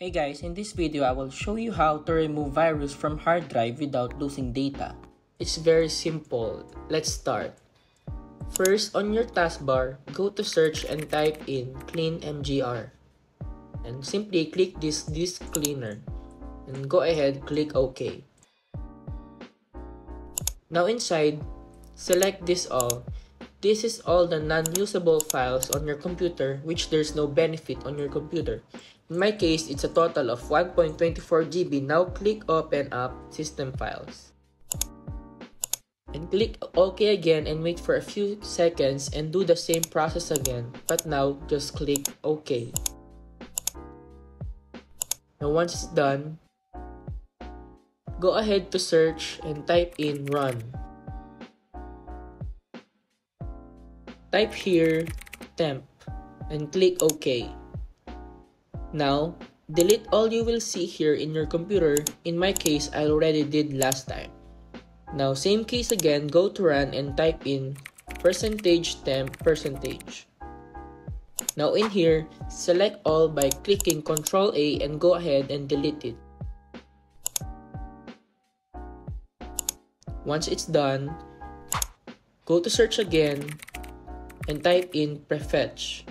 Hey guys, in this video I will show you how to remove virus from hard drive without losing data. It's very simple. Let's start. First, on your taskbar, go to search and type in clean mgr. And simply click this disk cleaner. And go ahead, click OK. Now inside, select this all. This is all the non-usable files on your computer which there's no benefit on your computer. In my case, it's a total of 1.24 GB. Now click open up system files. And click OK again and wait for a few seconds and do the same process again. But now, just click OK. Now once it's done, go ahead to search and type in run. Type here temp and click OK. Now, delete all you will see here in your computer. In my case, I already did last time. Now, same case again, go to run and type in percentage temp percentage. Now in here, select all by clicking Ctrl A and go ahead and delete it. Once it's done, go to search again and type in prefetch.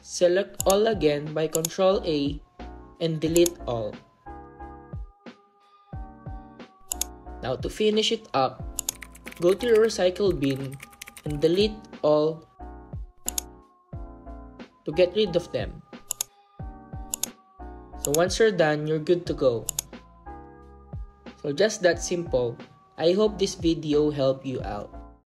Select all again by Ctrl A and delete all. Now to finish it up, go to your recycle bin and delete all to get rid of them. So once you're done, you're good to go. So just that simple. I hope this video helped you out.